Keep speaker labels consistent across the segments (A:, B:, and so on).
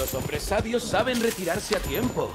A: Los hombres sabios saben retirarse a tiempo.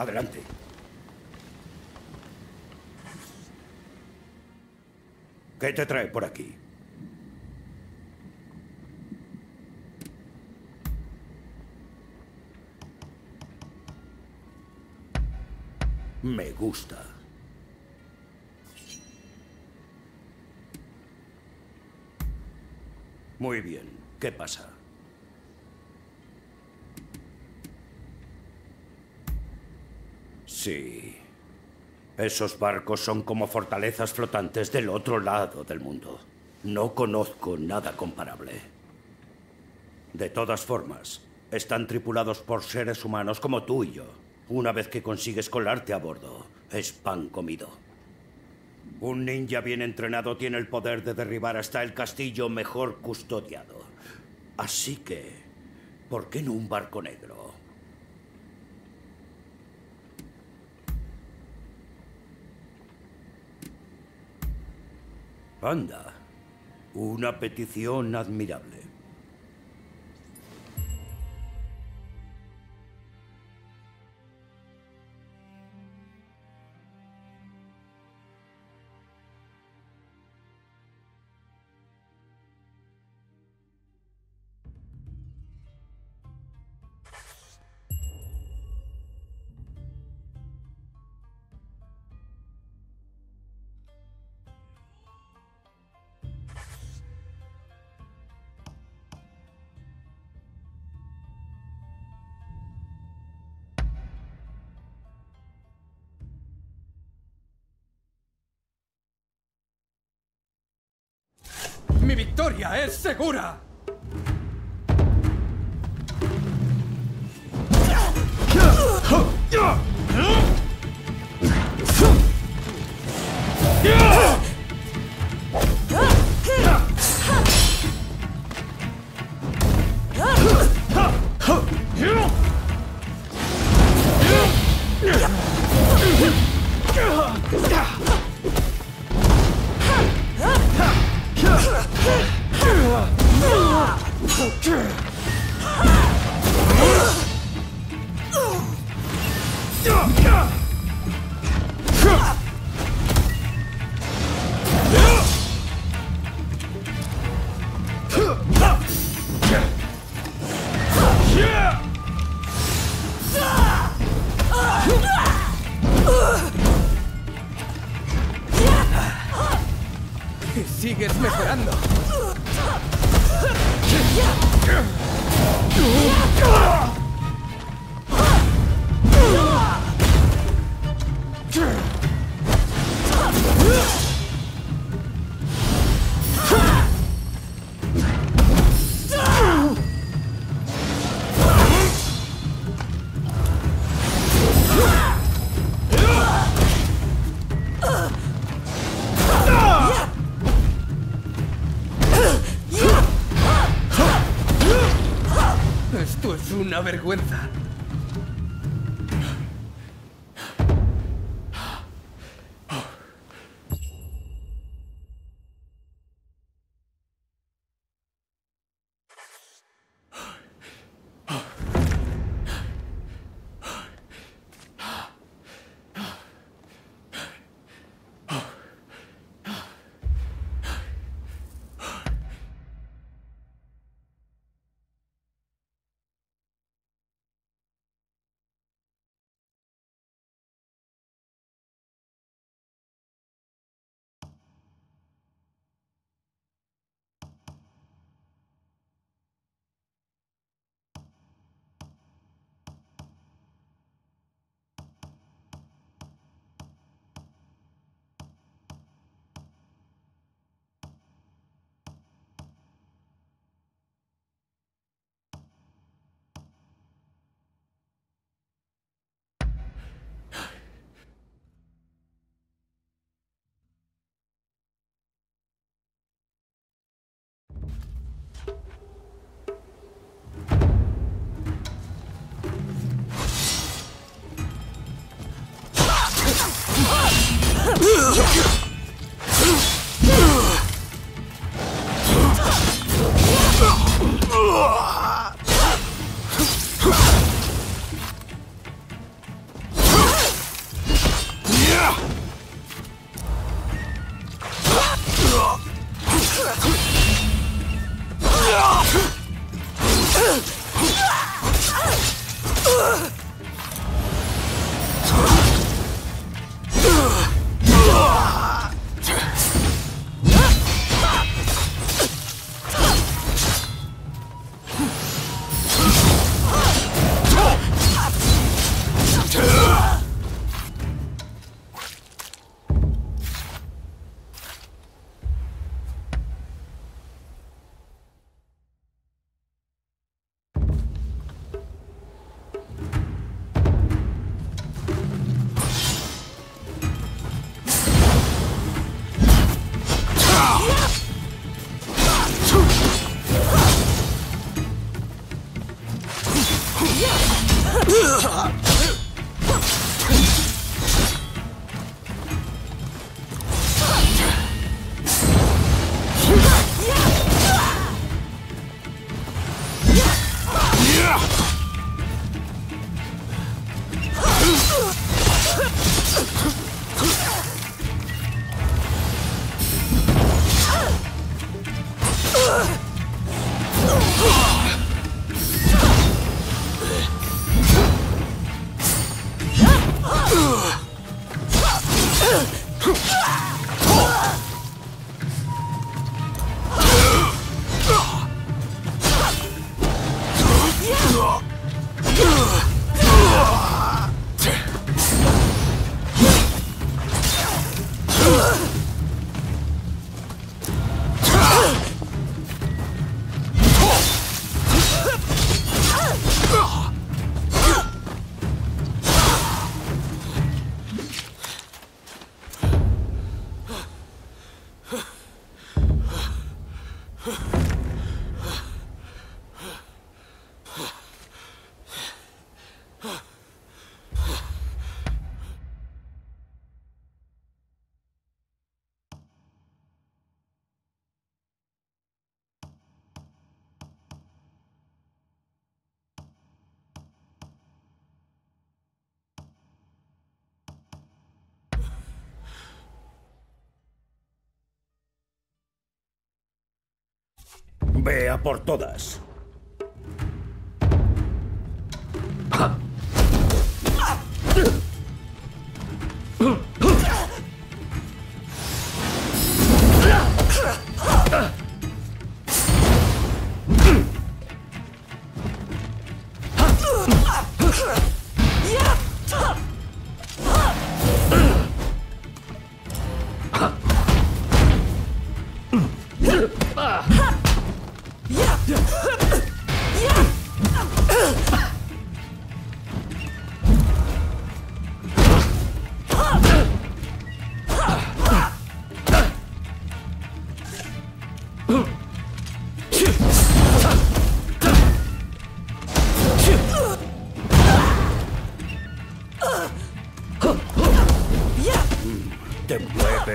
B: Adelante. ¿Qué te trae por aquí? Me gusta. Muy bien. ¿Qué pasa? Sí. Esos barcos son como fortalezas flotantes del otro lado del mundo. No conozco nada comparable. De todas formas, están tripulados por seres humanos como tú y yo. Una vez que consigues colarte a bordo, es pan comido. Un ninja bien entrenado tiene el poder de derribar hasta el castillo mejor custodiado. Así que, ¿por qué no un barco negro? Anda, una petición admirable.
A: Victoria es segura. Oh, Es una vergüenza. Ugh. あっ!
B: Ve a por todas.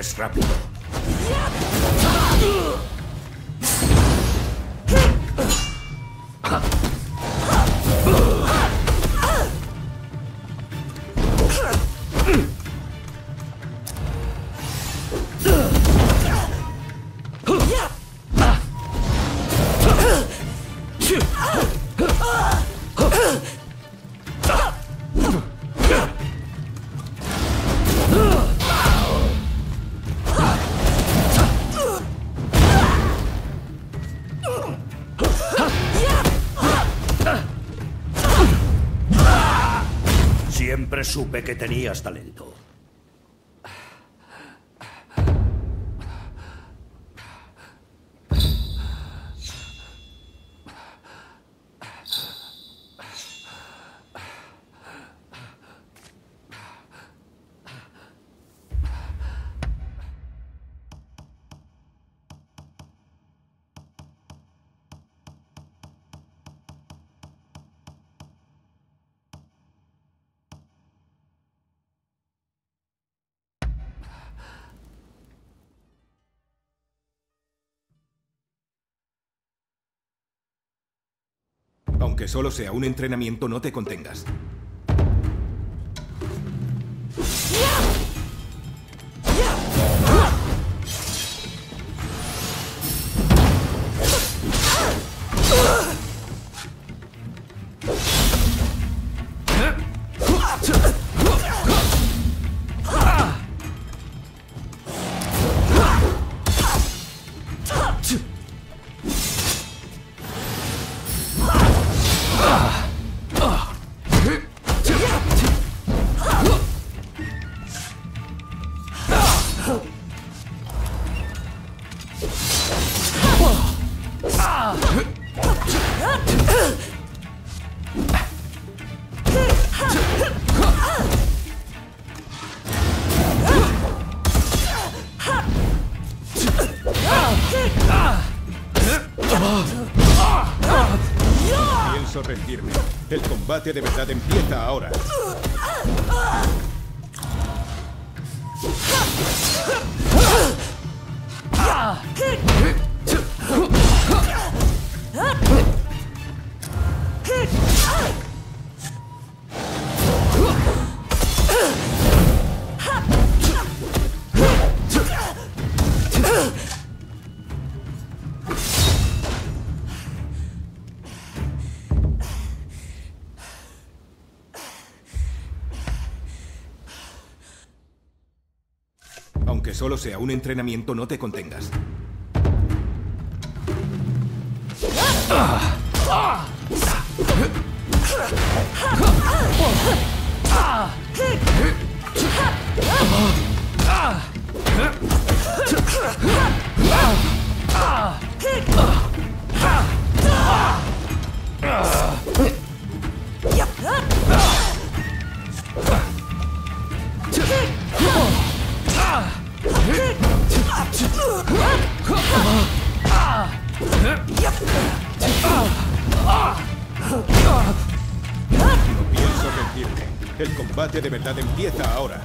B: Scrappy. Supe que tenías talento.
C: Aunque solo sea un entrenamiento, no te contengas. Combate de verdad empieza ahora. Solo sea un entrenamiento, no te contengas. No pienso rendirme. El combate de verdad empieza ahora.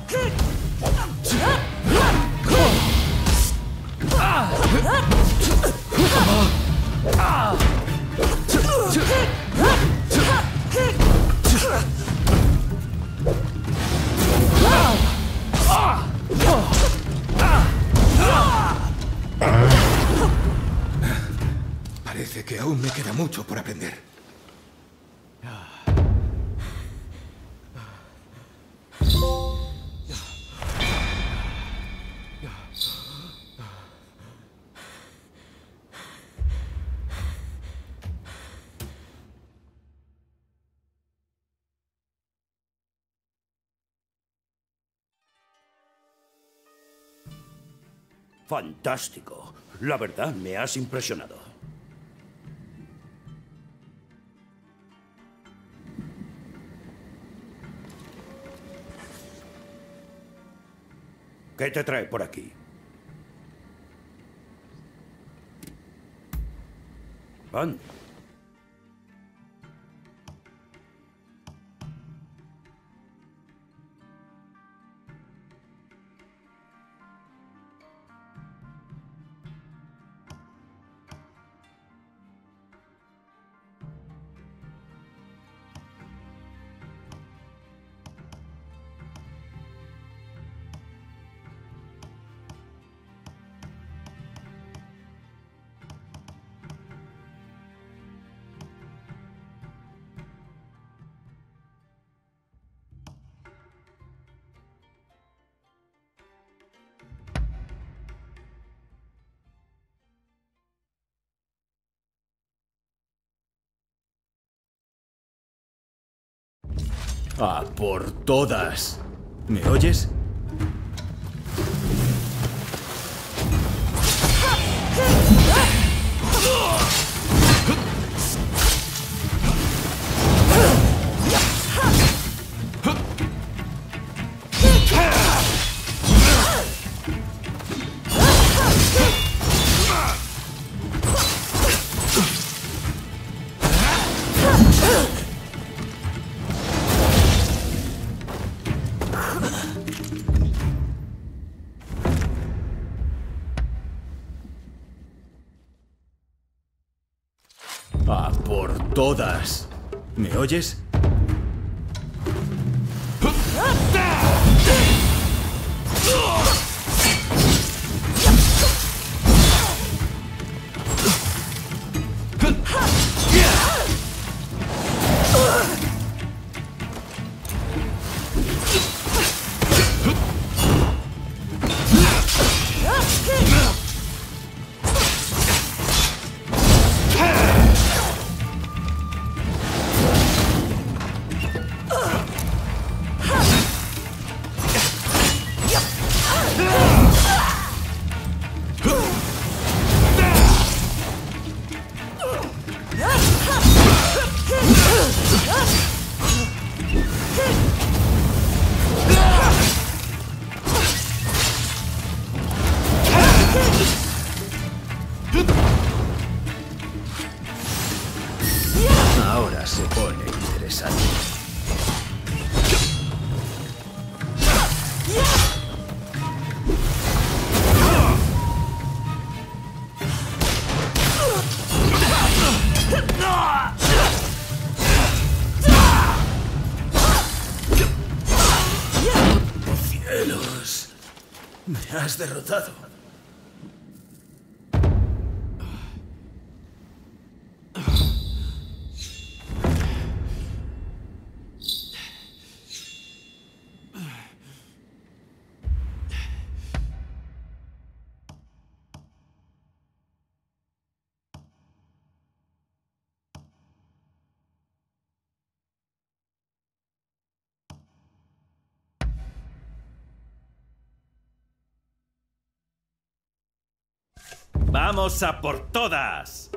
C: Parece aún me queda mucho por aprender.
B: Fantástico. La verdad, me has impresionado. ¿Qué te trae por aquí? Anda.
D: A por todas. ¿Me oyes? ¿Me oyes? Me has derrotado.
E: ¡Vamos a por todas!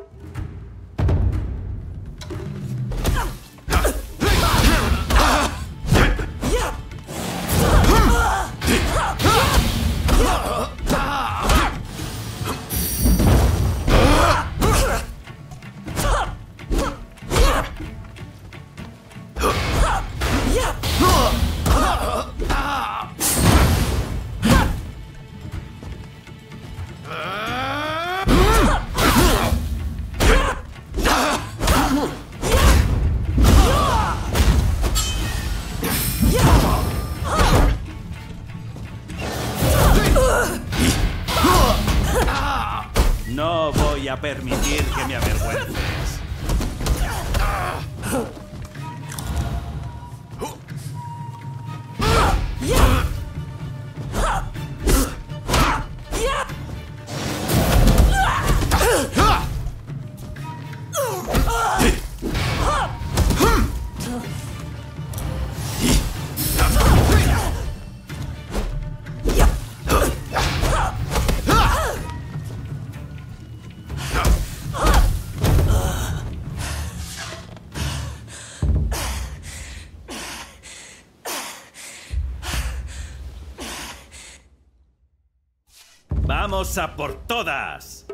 B: ¡Vamos a por todas!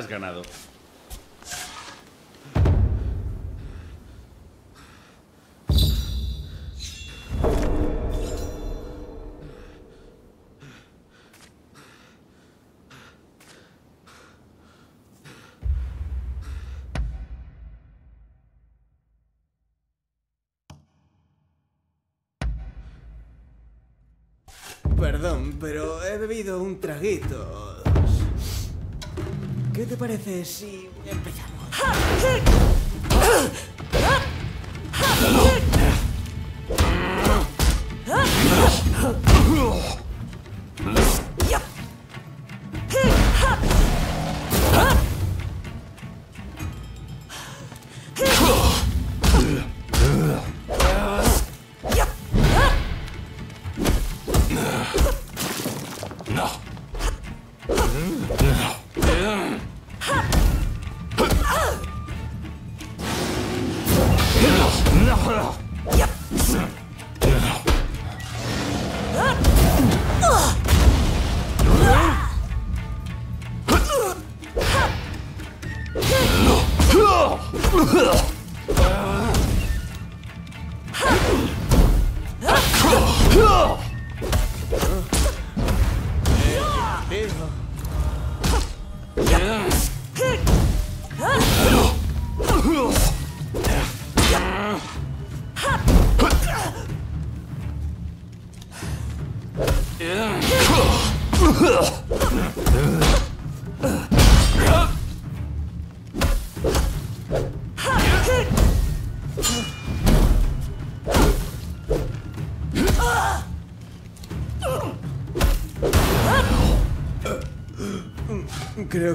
B: Has ganado.
F: Perdón, pero he bebido un traguito. ¿Qué te parece si empezamos?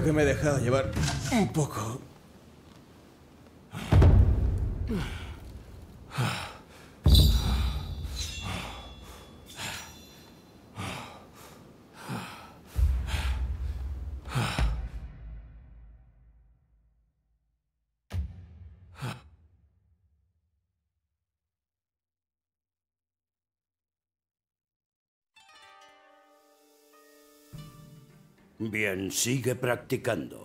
F: Que me he dejado llevar un poco.
G: Bien, sigue practicando.